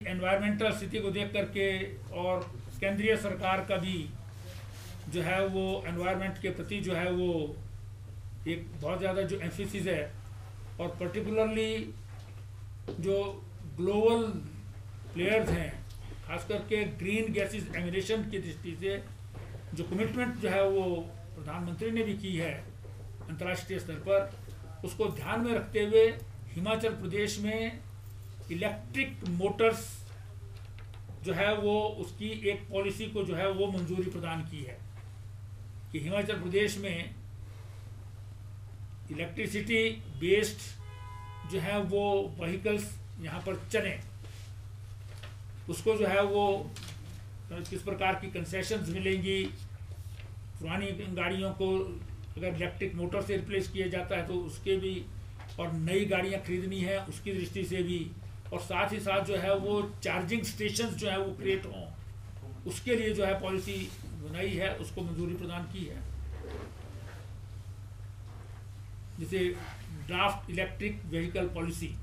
Environmental स्थिति को देख करके और केंद्रीय सरकार का भी जो है वो एनवायरनमेंट के प्रति जो है वो एक बहुत ज़्यादा जो एम्फिसिस है और पर्टिकुलरली जो ग्लोबल प्लेयर्स हैं, खास करके ग्रीन गैसेस एमिनेशन की दृष्टि से जो कमिटमेंट जो है वो प्रधानमंत्री ने भी की है अंतर्राष्ट्रीय स्तर पर, उसको ध्यान में रखते हुए हिमाचल प्रदेश में इलेक्ट्रिक मोटर्स जो है वो उसकी एक पॉलिसी को जो है वो मंजूरी प्रदान की है कि हिमाचल प्रदेश में इलेक्ट्रिसिटी बेस्ड जो है वो व्हीकल्स यहाँ पर चले। उसको जो है वो किस प्रकार की कंसेशंस मिलेंगी? पुरानी गाड़ियों को अगर इलेक्ट्रिक मोटर से रिप्लेस किया जाता है तो उसके भी, और नई गाड़ियाँ खरीदनी है, उसकी दृष्टि से भी और साथ ही साथ जो है वो चार्जिंग स्टेशन जो है वो क्रिएट हों। उसके लिए जो है पॉलिसी बनाई है, उसको मंजूरी प्रदान की है। जिसे ड्राफ्ट इलेक्ट्रिक व्हीकल पॉलिसी